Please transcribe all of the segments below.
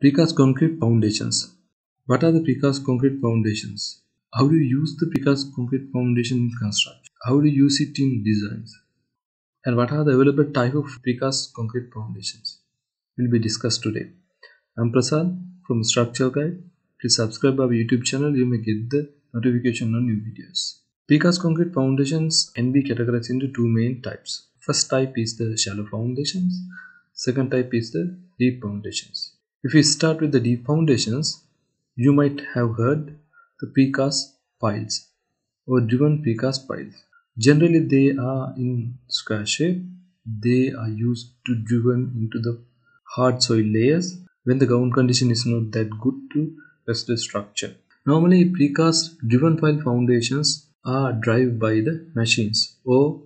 Precast concrete foundations. What are the precast concrete foundations? How do you use the precast concrete foundation in construction? How do you use it in designs? And what are the available type of precast concrete foundations? Will be discussed today. I'm Prasad from Structural Guide. Please subscribe our YouTube channel. You may get the notification on new videos. Precast concrete foundations can be categorized into two main types. First type is the shallow foundations. Second type is the deep foundations. If we start with the deep foundations, you might have heard the precast piles or driven precast piles. Generally, they are in square shape. They are used to driven into the hard soil layers when the ground condition is not that good to rest the structure. Normally, precast driven pile foundations are driven by the machines or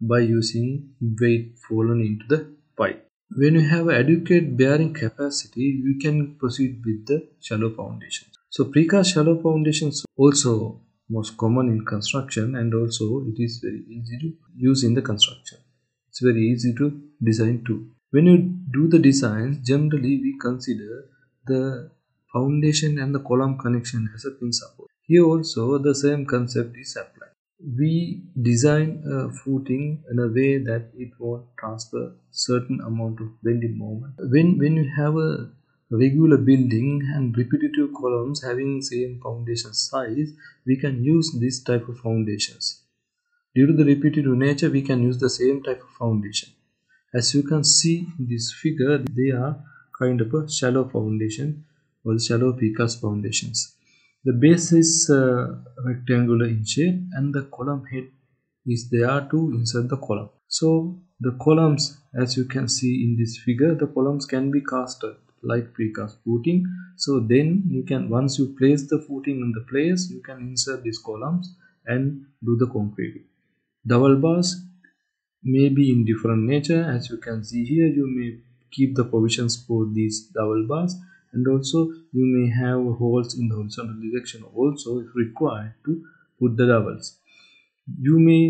by using weight fallen into the pipe. When you have adequate bearing capacity, we can proceed with the shallow foundations. So precast shallow foundations also most common in construction and also it is very easy to use in the construction. It's very easy to design too. When you do the designs, generally we consider the foundation and the column connection as a pin support. Here also the same concept is applied we design a footing in a way that it won't transfer certain amount of bending moment. When when you have a regular building and repetitive columns having same foundation size we can use this type of foundations. Due to the repetitive nature we can use the same type of foundation. As you can see in this figure they are kind of a shallow foundation or shallow precast foundations the base is uh, rectangular in shape and the column head is there to insert the column. So the columns as you can see in this figure the columns can be casted like precast footing. So then you can once you place the footing in the place you can insert these columns and do the concrete. Double bars may be in different nature as you can see here you may keep the provisions for these double bars and also you may have holes in the horizontal direction also if required to put the doubles. You may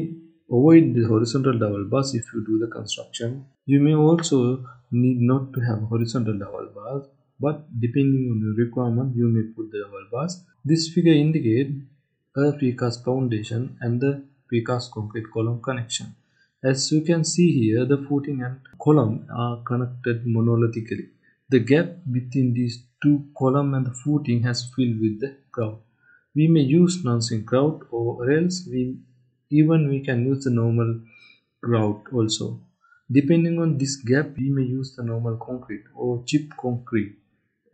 avoid the horizontal double bars if you do the construction. You may also need not to have horizontal double bars but depending on your requirement you may put the double bars. This figure indicates a precast foundation and the precast concrete column connection. As you can see here the footing and column are connected monolithically the gap between these two column and the footing has filled with the grout. We may use non-shrink grout or else we even we can use the normal grout also. Depending on this gap we may use the normal concrete or chip concrete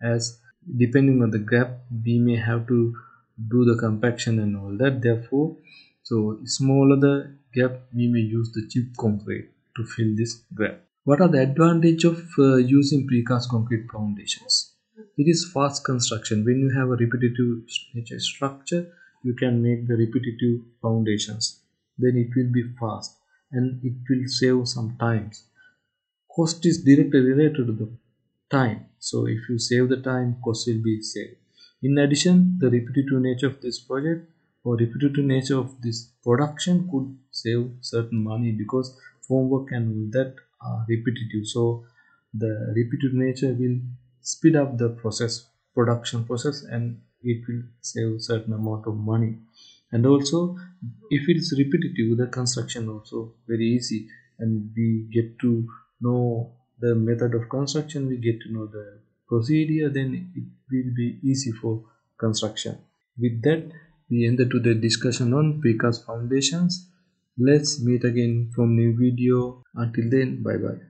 as depending on the gap we may have to do the compaction and all that therefore so smaller the gap we may use the chip concrete to fill this gap. What are the advantage of uh, using precast concrete foundations? It is fast construction. When you have a repetitive nature structure, you can make the repetitive foundations. Then it will be fast and it will save some times. Cost is directly related to the time. So if you save the time, cost will be saved. In addition, the repetitive nature of this project or repetitive nature of this production could save certain money because formwork and all that repetitive. So the repetitive nature will speed up the process production process and it will save certain amount of money. And also if it is repetitive the construction also very easy and we get to know the method of construction we get to know the procedure then it will be easy for construction. With that we end the discussion on precast foundations let's meet again from new video. Until then bye bye